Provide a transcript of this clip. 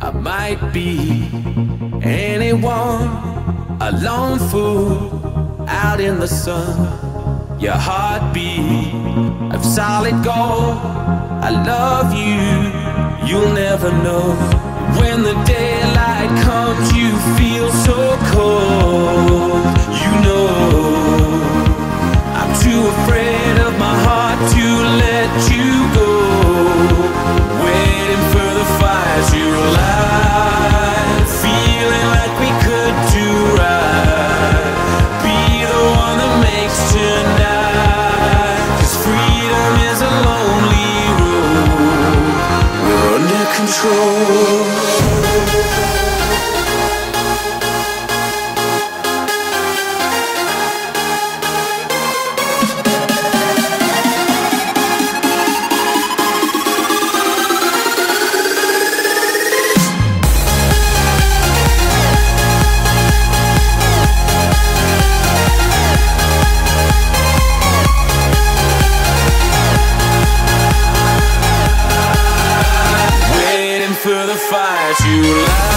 I might be anyone, a lone fool out in the sun. Your heartbeat of solid gold. I love you, you'll never know. When the daylight comes, freedom is a lonely road. We're under control. Fire to